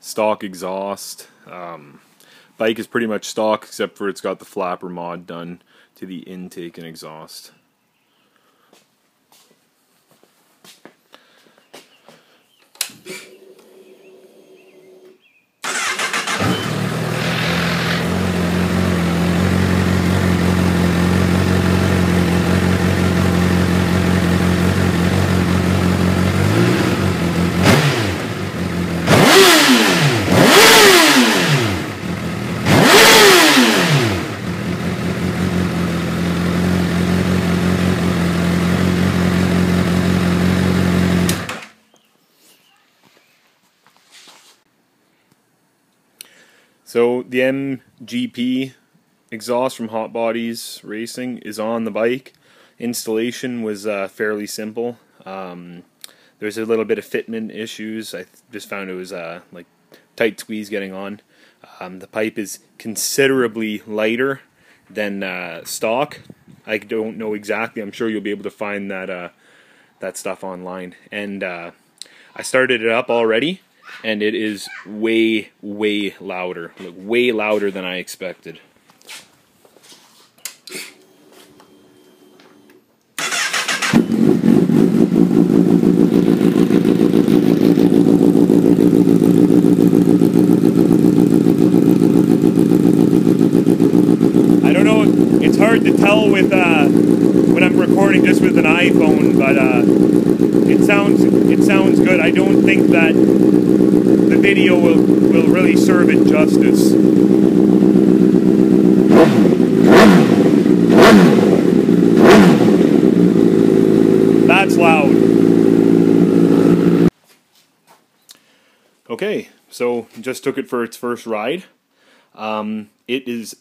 stock exhaust. Um, bike is pretty much stock except for it's got the flapper mod done to the intake and exhaust. So the MGP exhaust from Hotbodies Racing is on the bike. Installation was uh, fairly simple. Um, there's a little bit of fitment issues. I just found it was uh, like tight squeeze getting on. Um, the pipe is considerably lighter than uh, stock. I don't know exactly. I'm sure you'll be able to find that uh, that stuff online. And uh, I started it up already and it is way, way louder. Like, way louder than I expected. I don't know, it's hard to tell with uh, when I'm recording just with an iPhone, but uh, it sounds it sounds good. I don't think that the video will, will really serve it justice. That's loud. Okay, so just took it for its first ride. Um, it is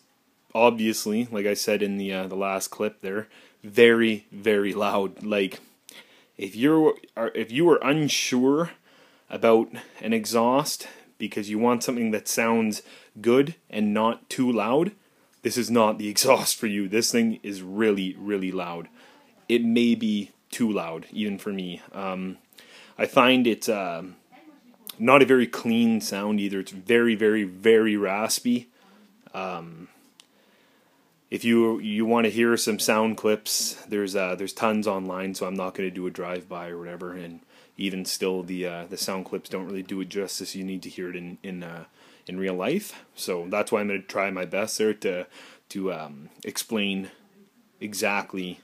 obviously, like I said in the uh, the last clip there, very very loud. Like if you're if you were unsure about an exhaust because you want something that sounds good and not too loud, this is not the exhaust for you. This thing is really, really loud. It may be too loud, even for me. Um, I find it's uh, not a very clean sound either. It's very, very, very raspy. Um, if you you want to hear some sound clips, there's uh, there's tons online, so I'm not going to do a drive by or whatever. And even still, the uh, the sound clips don't really do it justice. You need to hear it in in uh, in real life. So that's why I'm going to try my best there to to um, explain exactly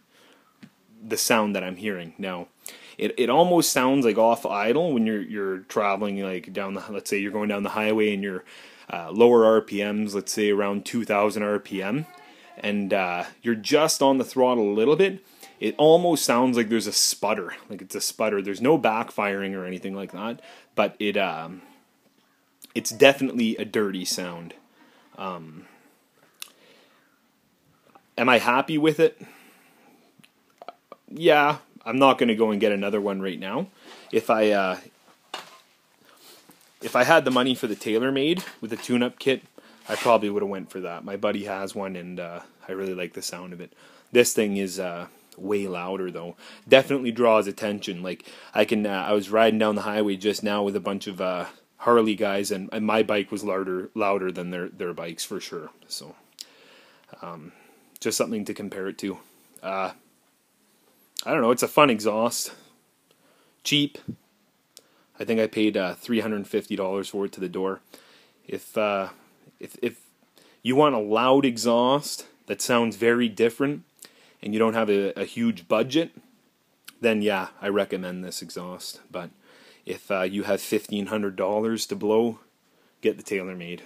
the sound that I'm hearing. Now, it it almost sounds like off idle when you're you're traveling like down the let's say you're going down the highway and you're uh, lower RPMs, let's say around 2,000 RPM, and uh, you're just on the throttle a little bit it almost sounds like there's a sputter, like it's a sputter. There's no backfiring or anything like that, but it um, it's definitely a dirty sound. Um, am I happy with it? Yeah, I'm not going to go and get another one right now. If I uh, if I had the money for the TaylorMade with the tune-up kit, I probably would have went for that. My buddy has one, and uh, I really like the sound of it. This thing is uh, way louder though. Definitely draws attention. Like I can, uh, I was riding down the highway just now with a bunch of uh, Harley guys, and, and my bike was louder louder than their their bikes for sure. So, um, just something to compare it to. Uh, I don't know. It's a fun exhaust, cheap. I think I paid uh, three hundred and fifty dollars for it to the door. If if if you want a loud exhaust that sounds very different and you don't have a, a huge budget, then yeah, I recommend this exhaust. But if uh, you have $1,500 to blow, get the TaylorMade.